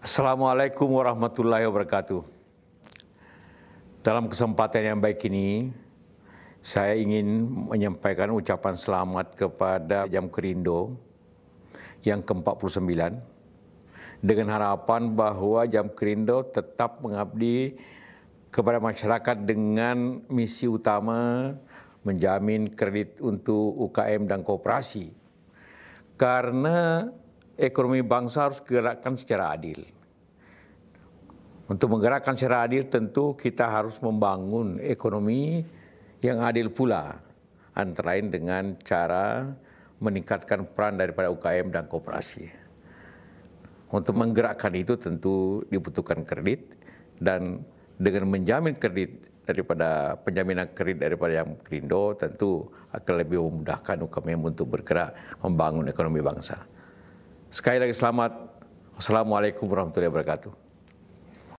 Assalamualaikum warahmatullahi wabarakatuh. Dalam kesempatan yang baik ini, saya ingin menyampaikan ucapan selamat kepada Jam Kerindo yang ke-49 dengan harapan bahwa Jam Kerindo tetap mengabdi kepada masyarakat dengan misi utama menjamin kredit untuk UKM dan kooperasi. Karena ekonomi bangsa harus digerakkan secara adil. Untuk menggerakkan secara adil tentu kita harus membangun ekonomi yang adil pula. Antara lain dengan cara meningkatkan peran daripada UKM dan kooperasi. Untuk menggerakkan itu tentu dibutuhkan kredit dan dengan menjamin kredit daripada penjaminan kredit daripada yang Krindo tentu akan lebih memudahkan UKM untuk bergerak membangun ekonomi bangsa. Sekali lagi selamat. Wassalamualaikum warahmatullahi wabarakatuh.